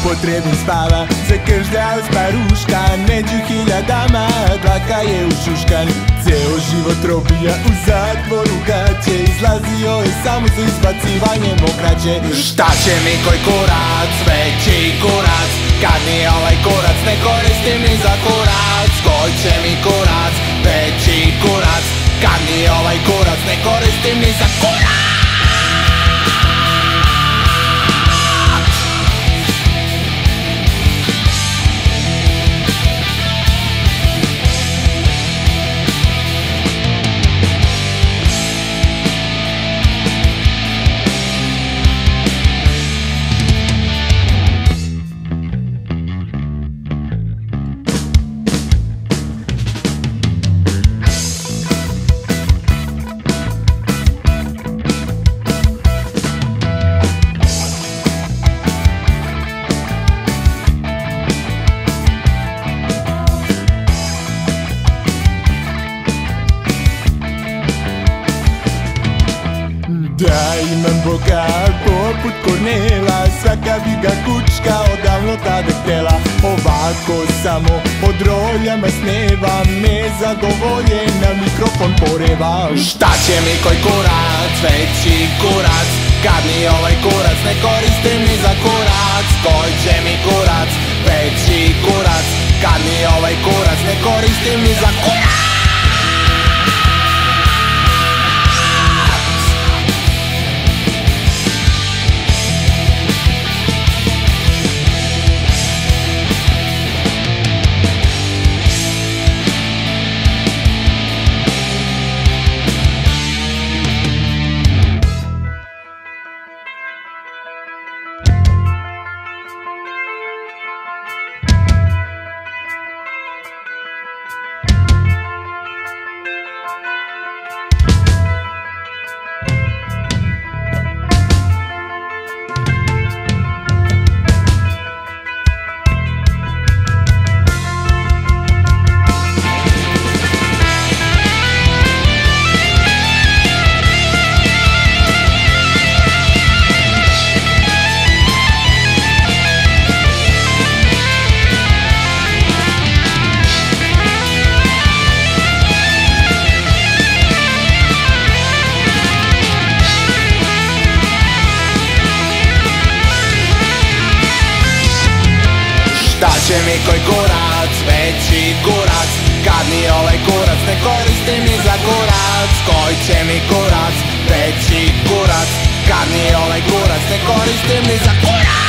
upotrebim spava. Zakržljao sparuška Među hiljadama Dlaka je ušuškan Ceo život robija u zatvoru Gaće izlazio je samo za izbacivanje mokraće Šta će mi koji kurac, veći kurac Kad mi ovaj kurac ne koristim ni za kurac Koji će mi kurac, veći kurac Kad mi ovaj kurac ne koristim ni za kurac Da imam Boga poput Kornela Svaka bi ga kučka odavno tada htjela. Ovako samo od roljama sneva Me zadovolje na mikrofon poreva. Šta će mi koji kurac, veći kurac Kad mi ovaj kurac ne koristim ni za kurac Koji će mi kurac, veći kurac Kad mi ovaj kurac ne koristim ni za kurac će mi koji kurac, veći kurac. Kad mi ovaj kurac ne koristim ni za kurac Koji će mi kurac, veći kurac. Kad mi ovaj kurac ne koristim ni za kurac